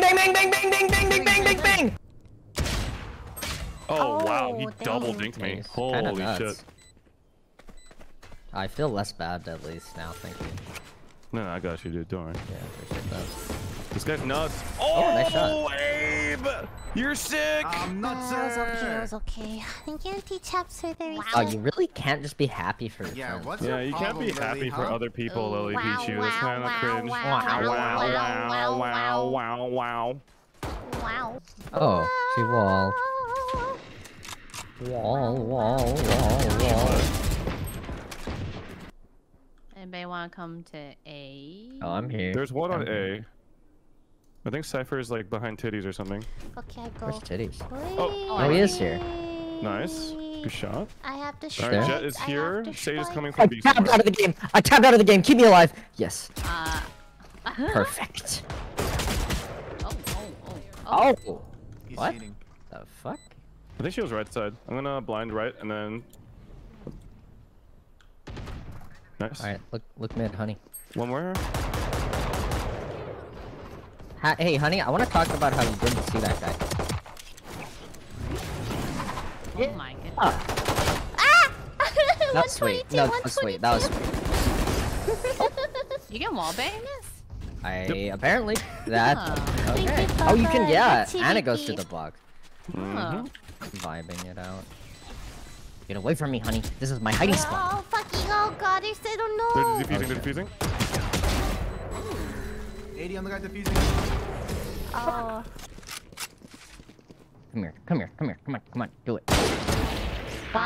bang, bang, bang, bang, bang, bang, bang, bang, bang, bang, bang. Oh, wow, he Oh, double dinked me. Nice. Holy shit. I feel less bad at least now. Thank you. No, no, I got you, dude. Don't worry. Yeah, appreciate that. This guy's nuts. Oh, oh nice shot. Oh, Abe! You're sick! I'm not Oh, it was okay, it was okay. Thank you, anti-chaps, for the Oh, you really can't just be happy for your Yeah, friends. what's yeah, your you can't problem, be happy Lily, for huh? other people, Lily Wow, Pichu. That's wow, kind of wow, cringe. wow, wow, wow, wow, wow, wow, wow. Wow. Oh, she wall. Wall, wall, wall, wall. Anybody want to come to A? Oh, I'm here. There's one on I'm here. A. I think Cypher is like behind titties or something. Okay, I go. Where's titties? Oh. Oh, he is here. Nice. Good shot. I have to shoot. right, Jett is here. Sage is coming I from B tapped out of the game. I tapped out of the game. Keep me alive. Yes. Uh. Perfect. oh, oh, oh, oh. Oh. He's What? cheating. The fuck? I think she was right side. I'm gonna blind right and then. Nice. All right, look, look mid, honey. One more. Ha hey, honey, I want to talk about how you didn't see that guy. Oh my goodness. Ah, Ah! that's sweet. No, that was sweet. That was sweet. You can wallbang this? I apparently that. Oh. Okay. You, Oh, you can yeah, and it goes to the block. Oh. Vibing it out. Get away from me, honey. This is my hiding spot. Oh, fucking, oh god, I said, oh They're no. defusing, they're defusing. 80 on the guy defusing. Oh. Come here, come here, come here, come on, come on, do it. Wow.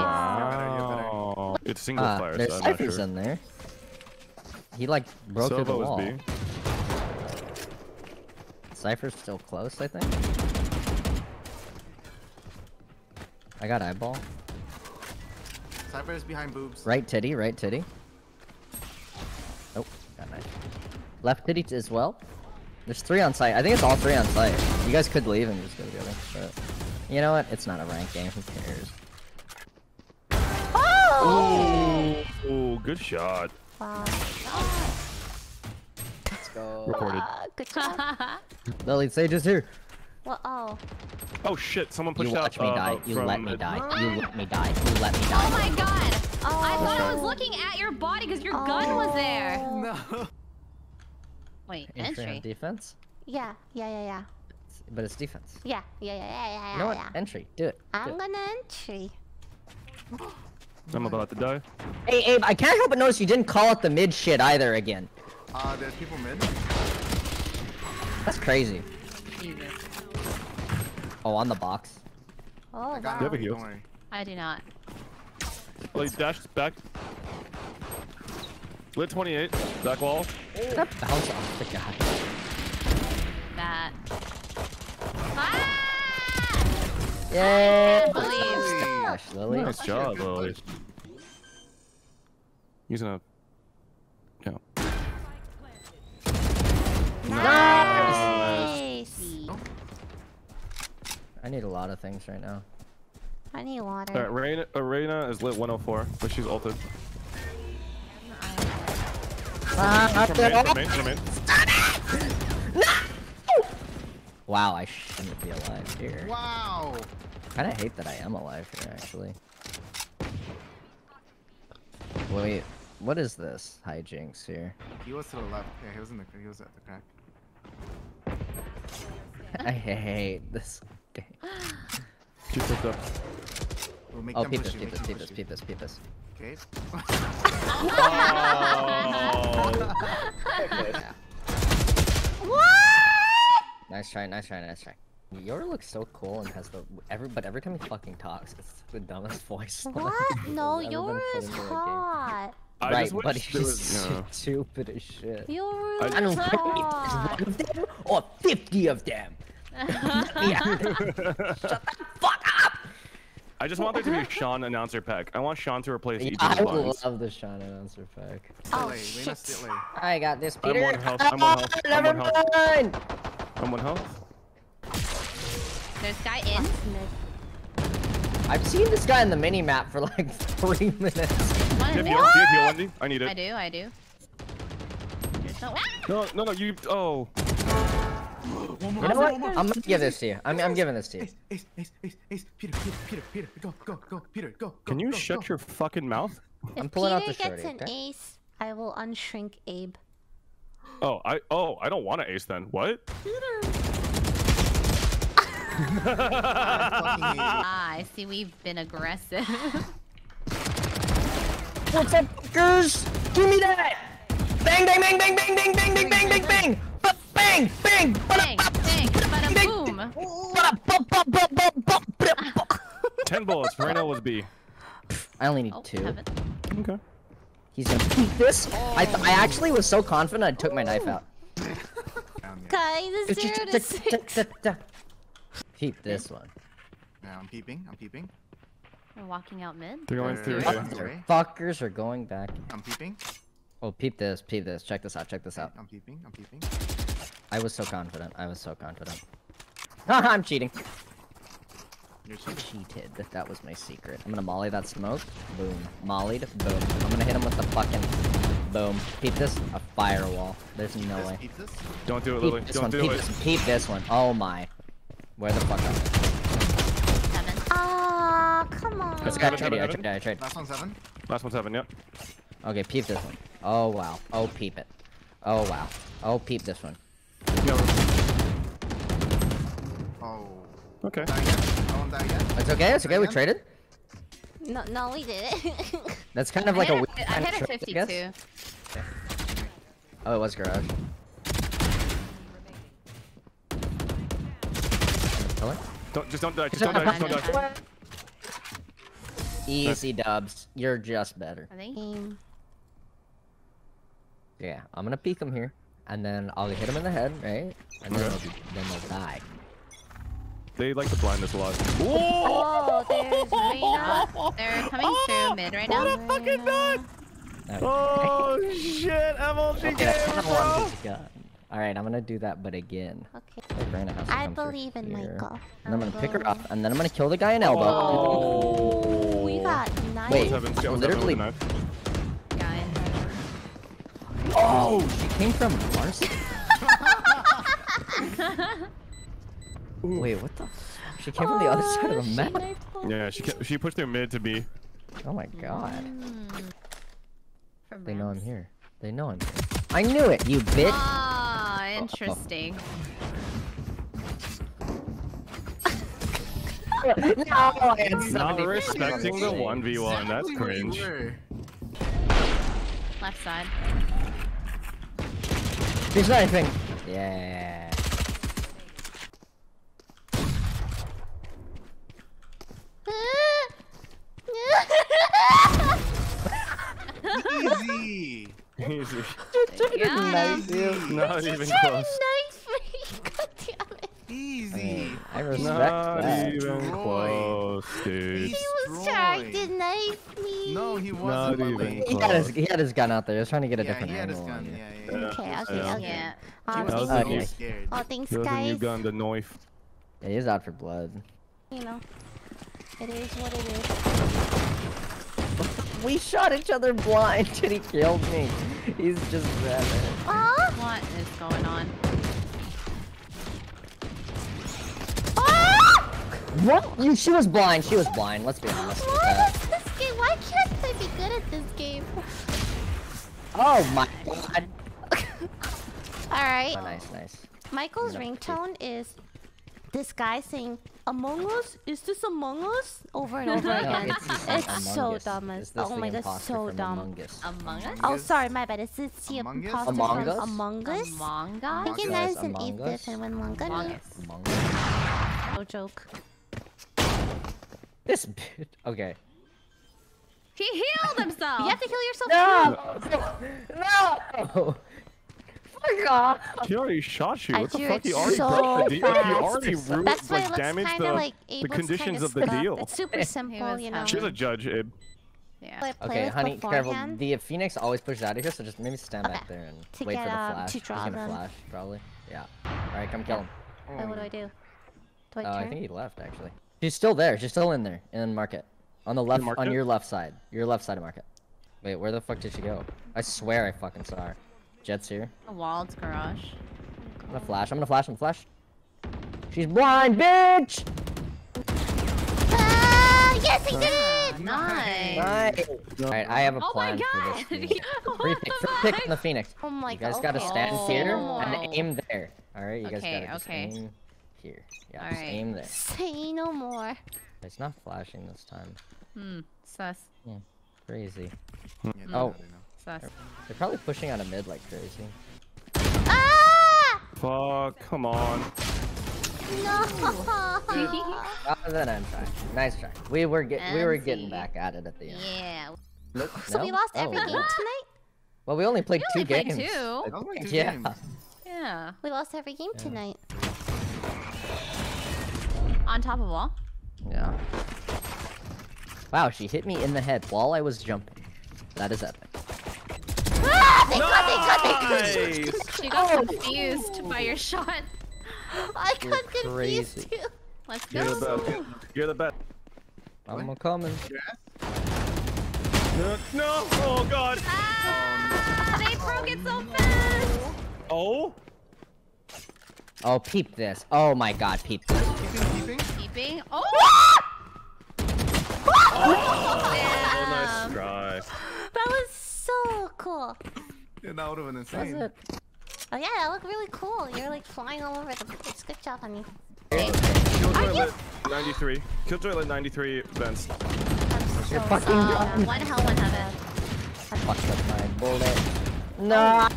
Wow. It's single Uh, fire, there's so I'm not sure. in there. He like broke through the wall. was B. Cypher's still close, I think. I got eyeball. Cypher is behind boobs. Right titty, right titty. Oh, got knife. Left titty as well. There's three on site. I think it's all three on site. You guys could leave and just go together. But you know what? It's not a rank game. Who cares? Oh! Ooh, good shot. Wow. Let's go. Recorded. Uh, good job. Lily Sage is here. well, oh. Oh shit, someone You pushed out watch me uh, die. You let me mid. die. You let me die. You let me die. Oh my god! Oh. I thought I was looking at your body because your gun was there. No. Wait, Entry on entry. defense, Yeah, yeah, yeah, yeah. but it's defense. Yeah, yeah, yeah, yeah, yeah, You know what? yeah. Entry. Do it. I'm it. gonna entry. I'm about to die. Hey, Abe, I can't help but notice you didn't call it the mid shit either again. Uh, there's people mid. That's crazy. Jesus. Oh, on the box. Oh, I got You have a heal. Don't worry. I do not. Oh, he dashed back. Lit 28. Back wall. Did that bounce off the guy? That. Ah! Yay! believe. Gosh, Lily. Nice job, Lily. push. Using a. Yeah. Nice. I need a lot of things right now. I need water. Alright, Reyna, Arena is lit 104, but she's ulted. Ah, From main, from main, from main. Wow, I shouldn't be alive here. Wow. Kinda hate that I am alive here, actually. Wait, what is this hijinks here? He was to the left. Yeah, he was in the. He was at the crack. I hate this game. She picked up. We'll make Oh, them peep push this, you. peep this, peep this, peep this, peep this. Okay. What? Nice try, nice try, nice try. Yoru looks so cool and has the every but every time he fucking talks, it's the dumbest voice. What? No, ever yours is into a game. hot. I right, but he's was. Yeah. stupid as shit. Yours I I don't is if hot. one of them or fifty of them. yeah. Shut the fuck up! I just want there to be a Sean announcer pack. I want Sean to replace Yeah, each I of the lines. love the Sean announcer pack. Oh, Lay, shit. Reyna. I got this, I'm Peter. one health, I'm one ah, health, I'm Never one health. mind. I'm one health. There's guy in. I've seen this guy in the mini map for like three minutes. One Do you in have heal? Do you have Wendy? I need it. I do, I do. No. No, no, no, you. Oh. One more. You know what? one more. I'm gonna give this to you. I'm, I'm giving this to you. Ace, ace, ace, ace, ace. Peter, Peter, Peter, Peter. Go, go, go. Peter, go. go Can you go, shut go. your fucking mouth? I'm If pulling out Peter the gets an okay? ace, I will unshrink Abe. Oh, I. Oh, I don't want to ace then. What? I fucking hate you. Ah, I see we've been aggressive. What's up, fuckers? Give me that! Bang, bang, bang, bang, bang, bang, bang, bang, bang, bang, bang! Bang, B. I only need Oh, two. heaven. Okay. He's gonna keep this. I, th I actually was so confident I took my knife out. Guys, it's zero to six. Peep this one. Now I'm peeping. I'm peeping. We're walking out mid. They're going Wait, through. wait, A. Fuckers are going back. I'm peeping. Oh, peep this, peep this. Check this out, check this out. I'm peeping. I'm peeping. I was so confident. I was so confident. I'm cheating. You're. Cheated. That was my secret. I'm gonna molly that smoke. Boom. Mollied. Boom. I'm gonna hit him with the fucking boom. Peep this. A firewall. There's no This, way. peep this. Don't do it, Lily. Peep this Don't one. do Peep it. this. Peep this one. Oh my. Where the fuck are they? Seven. Ah, come on. Let's I Heaven, tried it. I heaven, tried it. I tried. Last one seven. Last one seven. Yep. Okay, peep this one. Oh wow. Oh peep it. Oh wow. Oh peep this one. No. Oh. Okay. Die again. I again. It's okay. It's okay. We traded. No, no, we did it. That's kind of I like a hit weird a, I kind hit of a trade, I 52. Oh, it was garage. Hello? Don't just don't die. Just don't die. Just don't die. Easy dubs. You're just better. They? Game. Yeah, I'm gonna peek him here, and then I'll hit him in the head, right? And then Okay. they'll, then they'll die. They like to blind us a lot. Oh, oh there's Reyna. They're coming ah, through mid right now. fucking nut. Okay. Oh shit! MLG Okay, that's game, not bro. one he's got. All right, I'm gonna do that, but again. Okay. Reyna has to I come believe in here. Michael. And I'm gonna pick her up, and then I'm gonna kill the guy in elbow. Oh, we got nice. Wait. Seven, I literally- seven with a knife. Oh, she came from Mars. Wait, what the? She came from the other side of the map. knifed Yeah, she ca- she pushed through mid to B. Oh my god. Mm. From They know I'm here. They know I'm here. I knew it, you bitch. Ah, interesting. no, I had Not respecting the one v one. That's Exactly where you cringe. Left side. There's nothing. Yeah. Easy. Easy. Yeah. Nice, dude. Not even to close. knife me. God damn it. I, Easy. mean, I respect Not that. even Destroyed. close, dude. He was trying to knife me. No, he wasn't. even Lily. He had, his, he had his gun out there. He was trying to get a Yeah, different he had his angle on gun. Yeah, yeah. yeah. Okay, okay, Yeah. okay. Yeah. Oh, He was was thanks, a Okay. guys. scared. Oh, thanks, He wasn't you gun the knife. Yeah, he's out for blood. You know, it is what it is. We shot each other blind and he killed me. He's just better. Oh, What is going on? oh! What? You, she was blind. She was blind. Let's be honest. this game? Why can't I be good at this game? Oh my god. Alright, Oh, nice, nice. Michael's No. ringtone is this guy saying, Among Us? Is this Among Us? Over and over No, again. it's, It's so Us. dumb. Is As, oh my god, so from dumb. Among Us? Among Us? Oh, sorry, my bad. Is this the Among Us? imposter Among from Us? Among Us? Among I Us? think Yes, that's an Among eat Us. this and when Among Among Us. Among Us. No joke. This bitch. Okay. He healed himself! You have to heal yourself too. No! No! Fuck off! He already shot you. I What the drew fuck? He already so broke the deal. He already ruined, That's why like, looks damaged the, like the conditions kinda the split deal. It's super simple, you know. She's a judge, Ib. Yeah. Play- play Okay, with honey, careful. The Phoenix always pushes out of here, so just maybe stand back Okay. there and To wait get, for the um, flash. to He's gonna them. flash, probably. Yeah. Alright, come kill him. Wait, what do I do? Do I Uh, I think he left, actually. She's still there. She's still in there, in market. On the left, on your left side. Your left side of market. Wait, where the fuck did she go? I swear I fucking saw her. Jett's here. A walled garage. I'm gonna flash. I'm gonna flash. I'm gonna flash. She's blind, bitch! Ah, yes, I did! Nice. Nice. Alright, I have a plan Oh my plan for god! this. Free pick, free pick from the Phoenix. Oh my You guys god. gotta stand Oh. here and aim there. Alright, you guys Okay, gotta just okay. aim here. Yeah, just Alright. aim there. Say no more. It's not flashing this time. Hmm. Sus. Crazy. Yeah, Oh. Sus. They're probably pushing out of mid like crazy. Ah! Fuck, come on. No! Other than I'm trying. Nice try. We were get we were getting back at it at the end. Yeah. so we lost every Oh, game no. tonight? Well, we only played We two played games. two. I only think. two yeah. games. Yeah. We lost every game Yeah. tonight. On top of wall. Yeah. Wow, she hit me in the head while I was jumping. That is epic. Ah! They got, they got, they got. She got confused by your shot. I You're got confused crazy. too. Let's You're the go. best. You're the best. I'm coming. No, no! Oh god! Ah, they broke it so fast. Oh? Oh, peep this. Oh my god, peep this. Keeping, keeping. Keeping. Oh. Oh, nice Damn. try. That was so cool. Yeah, that would have been Was insane. it? Oh yeah, that looked really cool. You're like flying all over the place. Good job, honey. Killjoy you- lit 93. Killjoy lit 93 vents. I'm so fucking sorry. dumb. One hell, one heaven. Fucked up my bullet. No!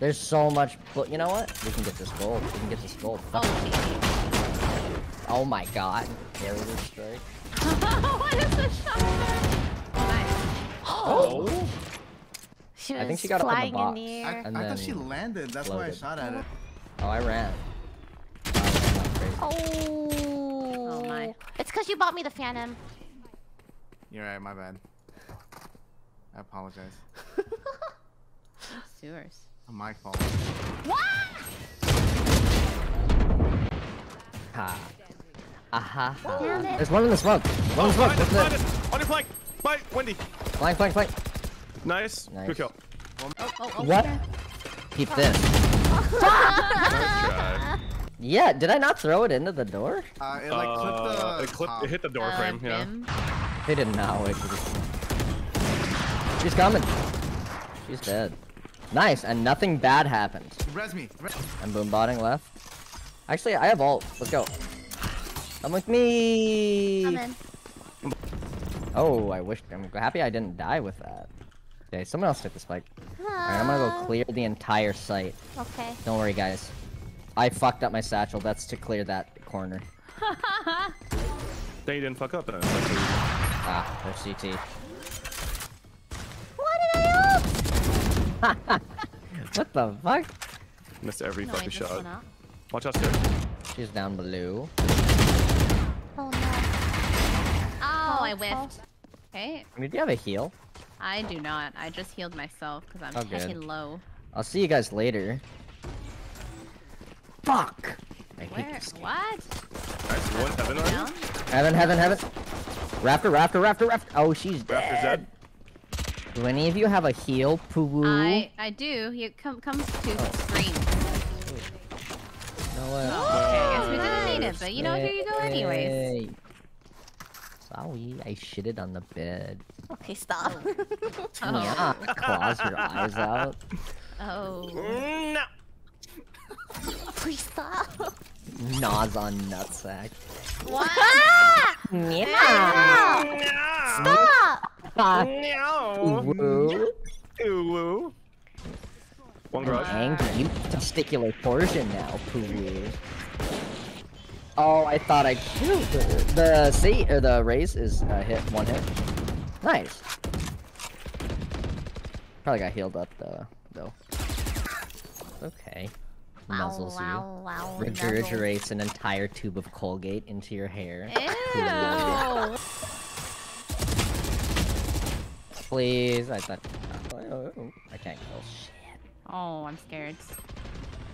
There's so much bu- You know what? We can get this gold. We can get this gold. Oh, Fuck. jeez. Oh my god. Barrier strike. what is the shot? Oh. Oh? She I think she got up on the flying box. in the I, air. And I thought she landed. That's why I shot at it. Oh, I ran. Wow, I'm not crazy. Oh. Oh my. It's because you bought me the Phantom. You're right. My bad. I apologize. Sewers. My fault. What? Ha. Aha. ha. Damn it. There's one in the smoke. One in the smoke. Behind us, What's behind! On your flank! Bye, Wendy! Flank, flank, flank. Nice. Nice. Good kill. Oh, oh, oh. What? Keep this. Nice. Yeah, did I not throw it into the door? Uh, it like clipped Uh, the. it, clipped, it hit the door Uh, frame, yeah. Bim. They did not wait for this. She's coming. She's dead. Nice, and nothing bad happened. Res me. Res I'm boombotting left. Actually, I have ult. Let's go. Come with me. Come in. Oh, I wish. I'm happy I didn't die with that. Okay, someone else took the spike. Alright, I'm gonna go clear the entire site. Okay. Don't worry, guys. I fucked up my satchel. That's to clear that corner. they didn't fuck up then. That's what you- Ah, there's CT. What did I ult? What the fuck? Missed every No, fucking shot. Watch out, stairs. She's down below. Oh no. Oh, I Oh, whiffed. Okay. Did you have a heal? I do not. I just healed myself because I'm Oh, good. low. I'll see you guys later. Fuck! I hate Where? this game. What? Nice. One heaven on Down? Heaven, heaven, heaven. Raptor, raptor, raptor, raptor. Oh, she's Raptor's dead. dead. Do any of you have a heal, poo I I do. He come comes to scream. No way. Okay, I guess we didn't need it, but you know, here you go anyways. Hey. Sorry, I shitted on the bed. Okay, stop. Oh. Yeah, claws your eyes out. Oh. No. Please stop. Gnaws on nutsack. What? Ah! Yeah. No. Stop! No. Woo. Woo. One garage. Angry you testicular portion now, poo. Oh, I thought I killed her. The C or the Raze is uh, hit one hit. Nice. Probably got healed up though. Though. Okay. Muzzles you. wow, wow. Regurgitates an entire tube of Colgate into your hair. Ew. Please, I thought. I can't kill shit. Oh, I'm scared.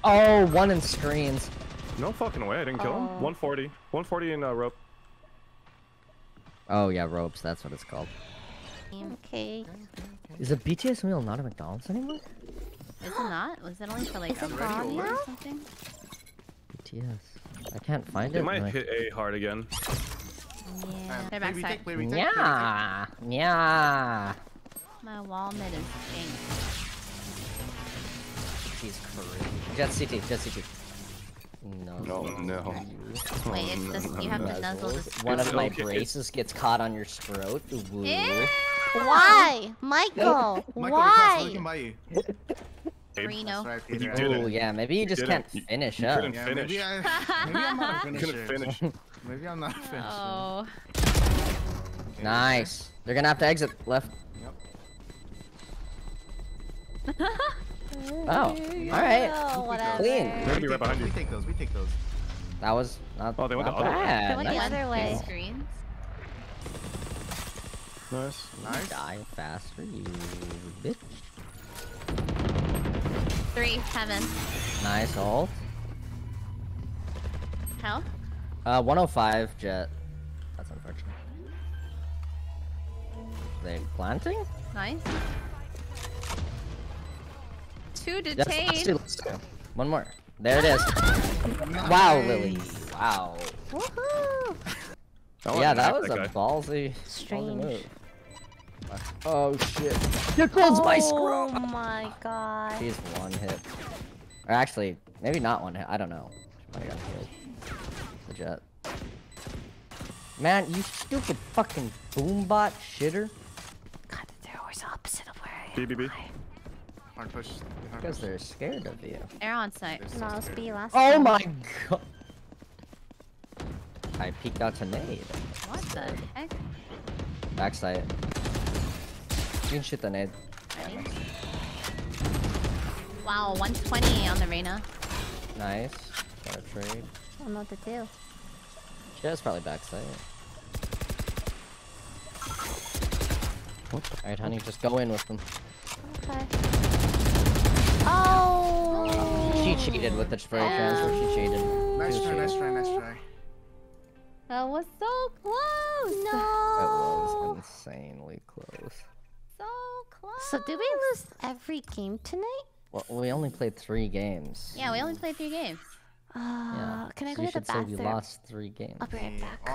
Oh, one in screens. No fucking way. I didn't kill him. Oh. 140. 140 in uh, rope. Oh yeah, ropes. That's what it's called. Okay. Is a BTS meal not a McDonald's anymore? Is it not? Was it only for like Is a it ready gone order now? or something? BTS. I can't find They it. might hit A hard again. Yeah. Um, they're backside. play retake. Yeah, yeah. My wall mid is pink. She's crazy. Jett CT, Jett CT. No. No, no. Wait, it's this. You have to nuzzle Nuzzles. this. One of my okay, braces gets caught on your scrot. Woo. Ew. Why? Michael, Michael, why? can. Reno. Right, You did Oh yeah, maybe you just can't You- finish you up. couldn't Yeah, finish. maybe, I, maybe I'm not a Couldn't finisher. finish. Maybe I'm not a finisher. Oh. Okay, Nice. They're gonna have to exit left. Oh, all right. Oh. Clean. They're gonna be right behind We take those, we take those. That was not. Oh, they went not the other way. They went the other way. Screens. Nice. Nice. Die faster, you bitch. Three. Heaven. Nice ult. How? Uh, 105 Jett. That's unfortunate. They planting? Nice. Two Yes, detained. let's do- let's do. One more. There it is. Wow, Lily. Wow. Woohoo! Yeah, that attack was a ballsy, ballsy Strange. move. Oh shit. Here comes my Oh my god. She's one hit. Or actually, maybe not one hit. I don't know. She might have got killed. The Jett. Man, you stupid fucking boombot shitter. God, they're always opposite of where I B, am. B, B. Hard push. Because push. they're scared of you. They're on site. They're so No, it. B last Oh time. my god. I peeked out to nade. What the heck? Backside. You can shoot the nade. Ready? Wow, 120 on the Reyna. Nice. Got a trade. I don't know what to do. Jett's probably backside. Alright, honey, just go in with them. Okay. Oh! She cheated with the spray transfer. She oh. cheated. Nice She try, nice cheated. try, nice try. That was so close. No! It No! was insanely close. So close. Did we lose every game tonight? Well, we only played three games. Yeah, we only played three games. Uh, Yeah. can I so go you to the should say bathroom? we lost three games. I'll be right back.